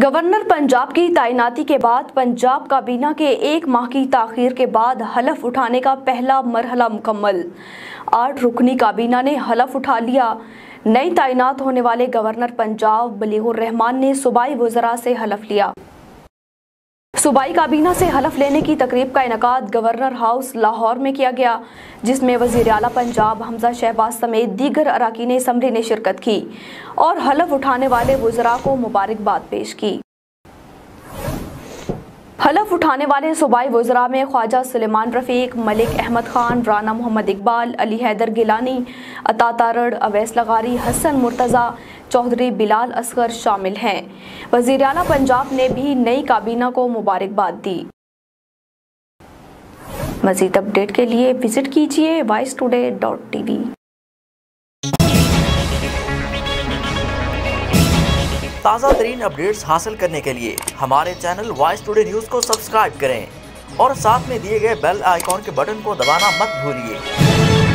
Governor Punjab की तैनाती के बाद पंजाब काबीना के एक माह की ताखीर के बाद हलफ उठाने का पहला मरहला मुकम्मल। आठ रुकनी काबीना ने हलफ उठा लिया। नई तैनात होने वाले गवर्नर पंजाब बलीगुर रहमान ने सूबाई वजरा से हलफ लिया। सूबाई काबीना से हलफ लेने की तकरीब का इनका गवर्नर हाउस लाहौर में किया गया, जिसमें वज़ीर अला पंजाब हमजा शहबाज समेत दीगर अरकान असम्बली ने शिरकत की और हलफ उठाने वाले वजरा को मुबारकबाद पेश की। हलफ उठाने वाले सूबाई वजरा में ख्वाजा सलेमान रफ़ीक, मलिक अहमद ख़ान, राना मोहम्मद इकबाल, अली हैदर गिलानी, अता तारड़, अवैस लगारी, हसन मुर्तज़ा चौधरी बिलाल असगर शामिल हैं। वज़ीर पंजाब ने भी नई काबीना को मुबारकबाद दी। मजीद अपडेट के लिए विज़िट कीजिए वाइस टुडे डॉट टी ताज़ा तरीन अपडेट्स हासिल करने के लिए हमारे चैनल वॉइस टुडे न्यूज़ को सब्सक्राइब करें और साथ में दिए गए बेल आइकॉन के बटन को दबाना मत भूलिए।